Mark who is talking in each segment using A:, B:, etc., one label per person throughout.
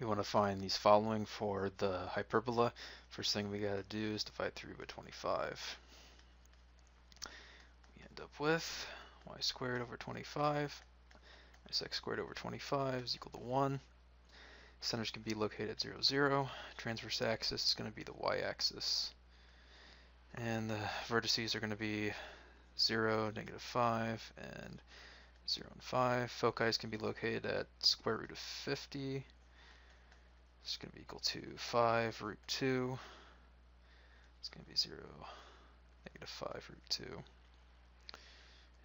A: we want to find these following for the hyperbola. First thing we got to do is divide through by 25. We end up with y squared over 25 minus x squared over 25 is equal to 1. Centers can be located at 0, 0. Transverse axis is going to be the y-axis. And the vertices are going to be 0, negative 5, and 0 and 5. Foci can be located at square root of 50. It's going to be equal to 5 root 2. It's going to be 0, negative 5 root 2.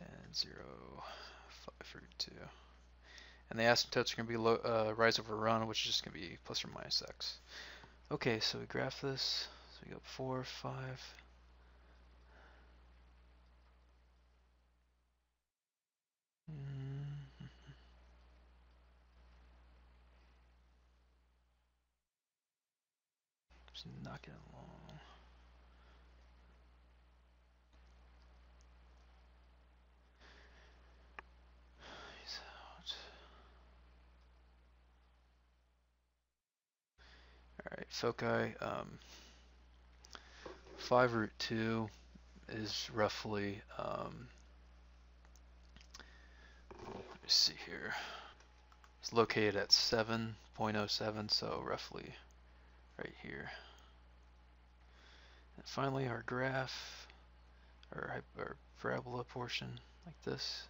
A: And 0, 5 root 2. And the asymptotes are going to be low, uh, rise over run, which is just going to be plus or minus x. Okay, so we graph this. So we got 4, 5. Just knock it along. He's out. Alright, foci. Um, 5 root 2 is roughly um, let me see here. It's located at 7.07, so roughly right here. And finally our graph, our parabola portion, like this.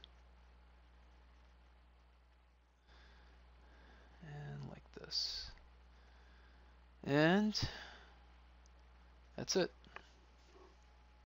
A: And like this. And that's it.